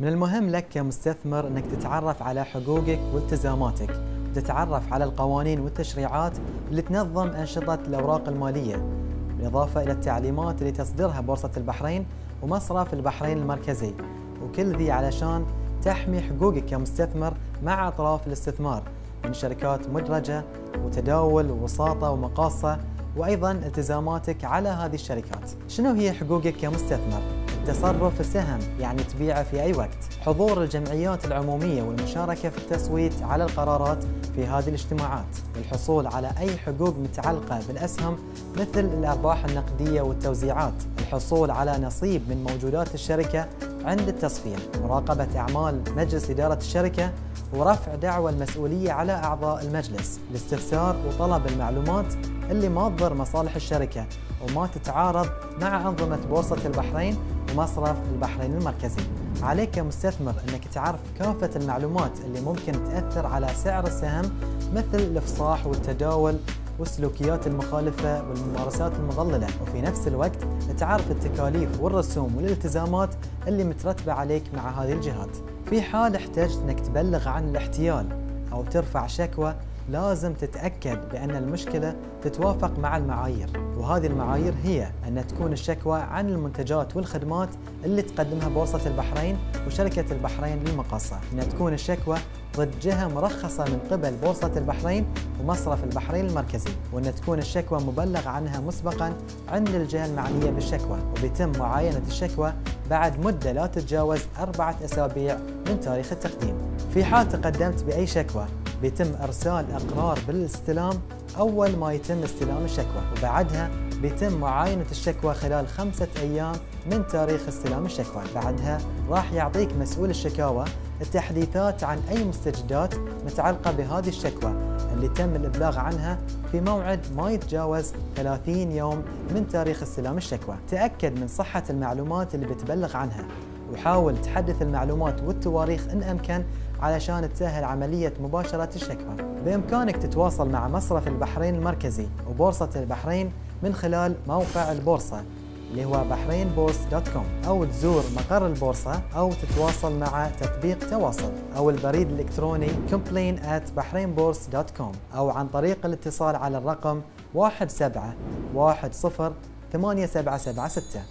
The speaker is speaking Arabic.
من المهم لك كمستثمر إنك تتعرف على حقوقك والتزاماتك وتتعرف على القوانين والتشريعات اللي تنظم أنشطة الأوراق المالية بالإضافة إلى التعليمات اللي تصدرها بورصة البحرين ومصرف البحرين المركزي وكل ذي علشان تحمي حقوقك كمستثمر مع أطراف الاستثمار من شركات مدرجة وتداول ووساطة ومقاصة وأيضا التزاماتك على هذه الشركات شنو هي حقوقك كمستثمر؟ التصرف السهم يعني تبيعه في أي وقت. حضور الجمعيات العمومية والمشاركة في التصويت على القرارات في هذه الاجتماعات والحصول على أي حقوق متعلقة بالأسهم مثل الأرباح النقدية والتوزيعات الحصول على نصيب من موجودات الشركة عند التصفية مراقبة أعمال مجلس إدارة الشركة ورفع دعوى المسؤولية على أعضاء المجلس الاستفسار وطلب المعلومات اللي ما تضر مصالح الشركة وما تتعارض مع أنظمة بورصة البحرين ومصرف البحرين المركزي. عليك كمستثمر أنك تعرف كافة المعلومات اللي ممكن تأثر على سعر السهم مثل الإفصاح والتداول والسلوكيات المخالفة والممارسات المضللة. وفي نفس الوقت تعرف التكاليف والرسوم والالتزامات اللي مترتبة عليك مع هذه الجهات. في حال احتجت أنك تبلغ عن الاحتيال أو ترفع شكوى لازم تتأكد بأن المشكلة تتوافق مع المعايير وهذه المعايير هي أن تكون الشكوى عن المنتجات والخدمات اللي تقدمها بورصة البحرين وشركة البحرين للمقاصة. أن تكون الشكوى ضد جهة مرخصة من قبل بورصة البحرين ومصرف البحرين المركزي وأن تكون الشكوى مبلغ عنها مسبقا عند الجهة المعنية بالشكوى. وبيتم معاينة الشكوى بعد مدة لا تتجاوز أربعة أسابيع من تاريخ التقديم. في حال تقدمت بأي شكوى بيتم إرسال إقرار بالاستلام أول ما يتم استلام الشكوى وبعدها بيتم معاينة الشكوى خلال خمسة أيام من تاريخ استلام الشكوى. بعدها راح يعطيك مسؤول الشكاوى التحديثات عن أي مستجدات متعلقة بهذه الشكوى. اللي تم الإبلاغ عنها في موعد ما يتجاوز 30 يوم من تاريخ استلام الشكوى. تأكد من صحة المعلومات اللي بتبلغ عنها. وحاول تحدث المعلومات والتواريخ إن أمكن علشان تسهل عملية مباشرة الشكوى. بإمكانك تتواصل مع مصرف البحرين المركزي وبورصة البحرين من خلال موقع البورصة اللي هو بحرين دوت كوم أو تزور مقر البورصة أو تتواصل مع تطبيق تواصل أو البريد الإلكتروني complain at bahrainbors.com أو عن طريق الاتصال على الرقم 17 10 8776